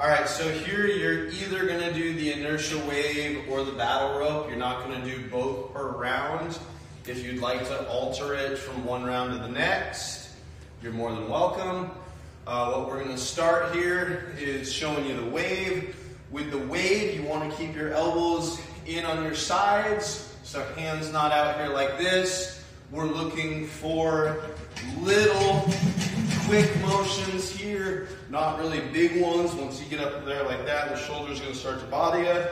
All right, so here you're either gonna do the inertia wave or the battle rope. You're not gonna do both per round. If you'd like to alter it from one round to the next, you're more than welcome. Uh, what we're gonna start here is showing you the wave. With the wave, you wanna keep your elbows in on your sides, so hands not out here like this. We're looking for little quick motions here, not really big ones. Once you get up there like that, the shoulder's gonna start to bother you.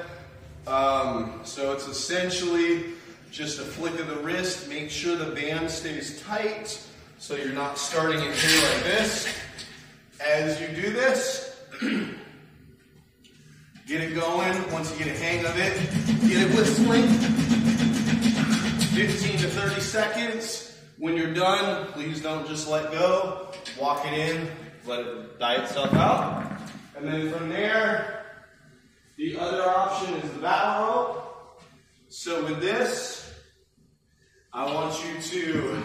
Um, so it's essentially just a flick of the wrist. Make sure the band stays tight so you're not starting it here like this. As you do this, get it going. Once you get a hang of it, get it whistling. 15 to 30 seconds. When you're done, please don't just let go. Walk it in, let it die itself out. And then from there, the other option is the battle rope. So with this, I want you to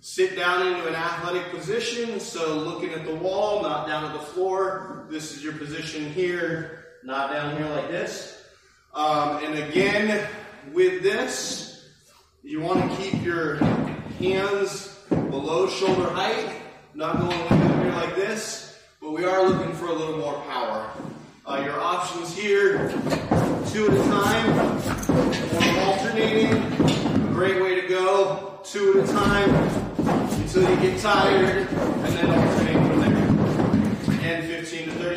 sit down into an athletic position. So looking at the wall, not down at the floor. This is your position here, not down here like this. Um, and again, with this, you want to keep your hands below shoulder height, not going up here like this, but we are looking for a little more power. Uh, your options here, two at a time, or alternating, a great way to go, two at a time, until you get tired, and then